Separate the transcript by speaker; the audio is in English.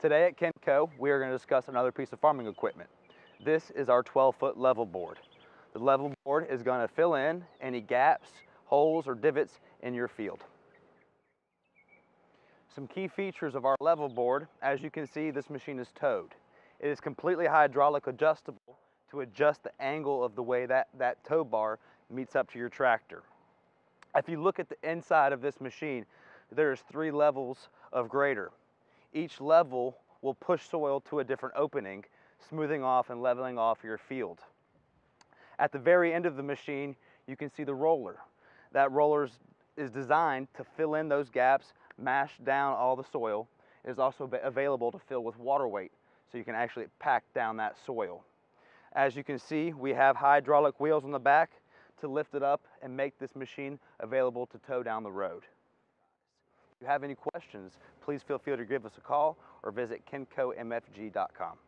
Speaker 1: Today at Kennco, we are going to discuss another piece of farming equipment. This is our 12-foot level board. The level board is going to fill in any gaps, holes, or divots in your field. Some key features of our level board, as you can see, this machine is towed. It is completely hydraulic adjustable to adjust the angle of the way that, that tow bar meets up to your tractor. If you look at the inside of this machine, there's three levels of grader. Each level will push soil to a different opening, smoothing off and leveling off your field. At the very end of the machine, you can see the roller. That roller is designed to fill in those gaps, mash down all the soil. It is also available to fill with water weight, so you can actually pack down that soil. As you can see, we have hydraulic wheels on the back to lift it up and make this machine available to tow down the road. You have any questions, please feel free to give us a call or visit kenncomfg.com.